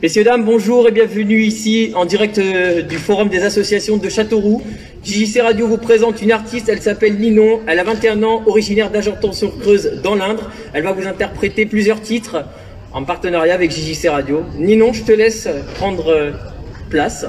Messieurs, dames, bonjour et bienvenue ici en direct euh, du Forum des associations de Châteauroux. JJC Radio vous présente une artiste, elle s'appelle Ninon, elle a 21 ans, originaire d'Argenton-sur-Creuse dans l'Indre. Elle va vous interpréter plusieurs titres en partenariat avec JJC Radio. Ninon, je te laisse prendre euh, place.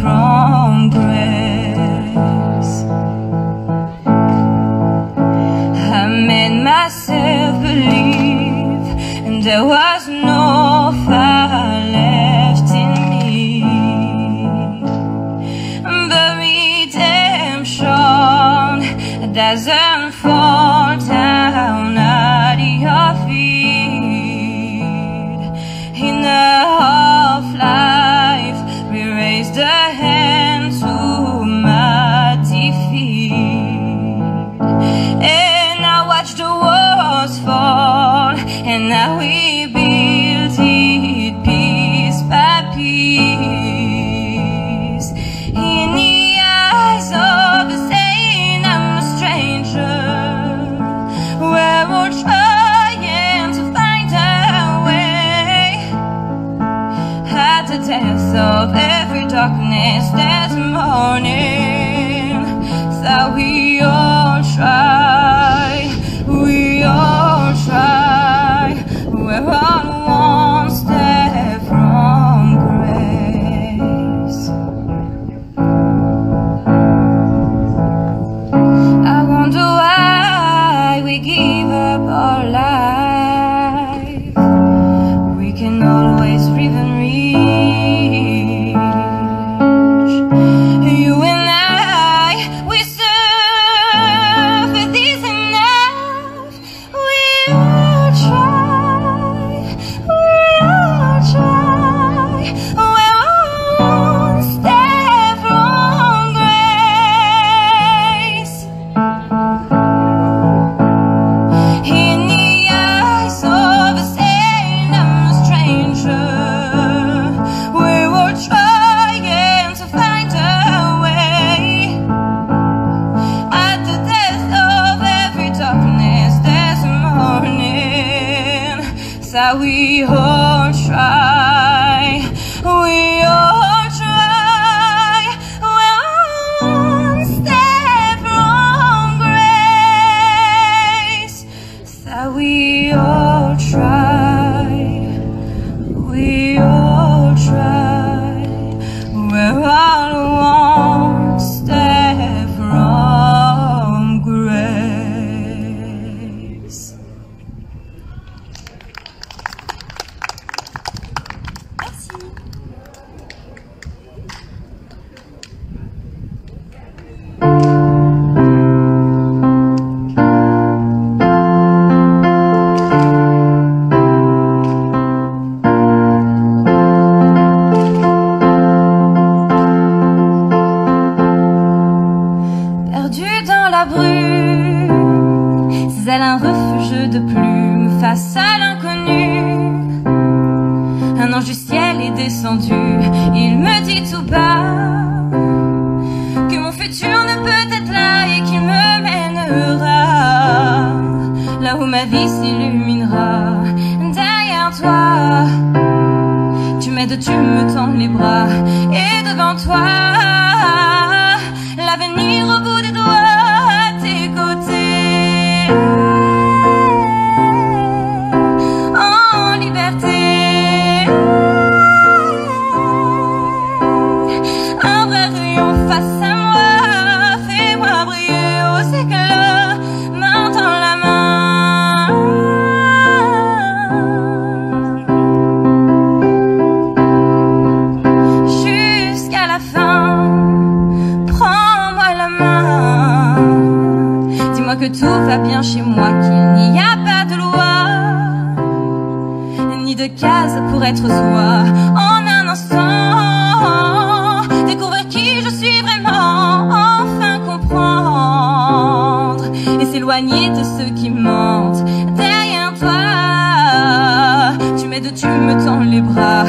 from grace. I made myself believe And there was no fire left in me. But redemption doesn't fall we build that we all try. We ma vie s'illuminera derrière toi. Tu m'aides, tu me tends les bras et devant toi. fin. Prends-moi la main. Dis-moi que tout va bien chez moi, qu'il n'y a pas de loi, ni de case pour être soi. En un instant, découvrir qui je suis vraiment, enfin comprendre et s'éloigner de ceux qui mentent. Derrière toi, tu m'aides, tu me tends les bras.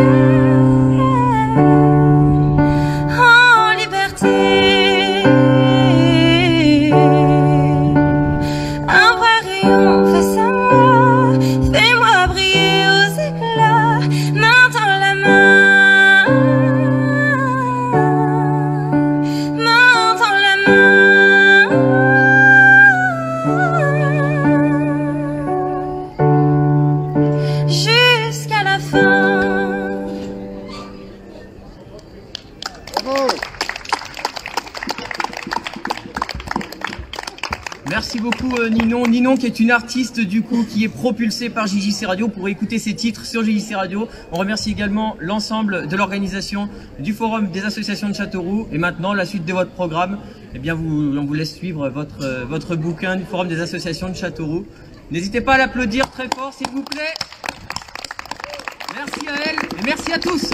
you. Qui est une artiste du coup qui est propulsée par JJC Radio pour écouter ses titres sur JJC Radio. On remercie également l'ensemble de l'organisation du Forum des associations de Châteauroux. Et maintenant la suite de votre programme, eh bien on vous laisse suivre votre, votre bouquin du Forum des associations de Châteauroux. N'hésitez pas à l'applaudir très fort s'il vous plaît. Merci à elle et merci à tous.